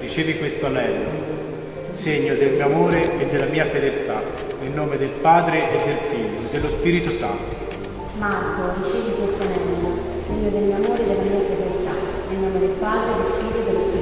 ricevi questo anello, segno del mio amore e della mia fedeltà, nel nome del Padre e del Figlio dello Spirito Santo. Marco, ricevi questo anello, segno del mio amore e della mia fedeltà, nel nome del Padre, del Figlio e dello Spirito